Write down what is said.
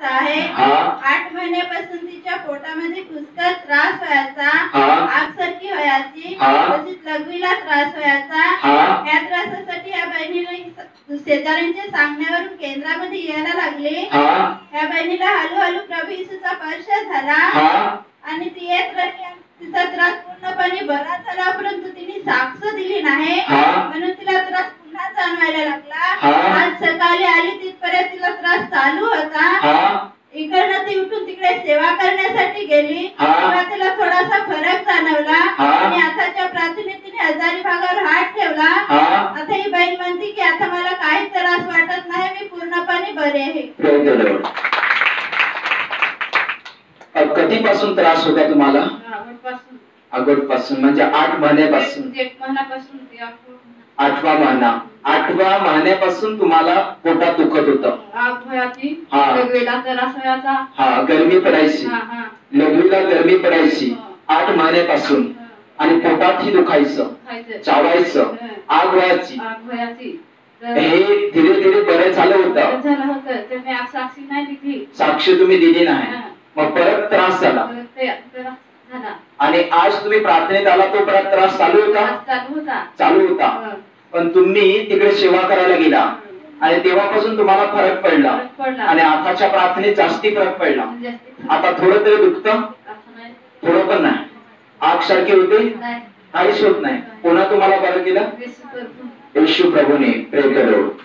साहेब आठ महिन्यापासून तिच्या पोटामध्ये पुष्कळ त्रास व्हायचा. हा. आग सारखी व्हायची. तसेच लघवीला त्रास व्हायचा. या त्रासासाठी या बहिणीला शेजाऱ्यांच्या सांगण्यावरून केंद्रामध्ये यायला लागले. या बहिणीला हळूहळू प्रभू येशूचा स्पर्श झाला आणि ती येत राहिली तिचा त्रास पूर्णपणे बरा झाला परंतु तिने साक्ष दिली नाही. म्हणून तिला त्रास पुन्हा जाणवायला. लागला. आज सकाळी आली तिथपर्यंत तिला त्रास चालू होता हा इकडनं ती उठून तिकडे सेवा करण्यासाठी गेली. तेव्हा तिला थोडासा फरक जाणवला. आणि आताच्या प्रार्थनेत तिने हजारी भागावर हात ठेवला. आता ही बहीण म्हणते की आता मला काही त्रास वाटत नाही मी पूर्णपणे बरे आहे. कधीपासून त्रास होता तुम्हाला? अगोदपासून म्हणजे आठ महिन्यापासून. आठवा महिना आठव्या महिन्यापासून तुम्हाला पोटात दुखत होतं. हा. हा गरमी पडायची. हा हा. लघवीला गरमी पडायची. आठ महिन्यापासून हा. आणि पोटातही दुखायचं. खायचं चावायचं. आग व्हायची. हे धीरे धीरे बरं झालं होतं. साक्षी तुम्ही दिली नाही. हा. मग परत त्रास झाला. आणि आज तुम्ही प्रार्थनेत आला तो परत त्रास चालू होता. चालू होता. पण तुम्ही तिकडे सेवा करायला गेला. आणि तेव्हापासून तुम्हाला फरक पडला. आणि आताच्या प्रार्थनेत जास्ती फरक पडला. आता थोडं तरी दुखतं? थोडं पण नाही. आग सारखी होते? काहीच होत नाही. पुन्हा तुम्हाला बरं केलं? येशू प्रभूने प्रेम करो.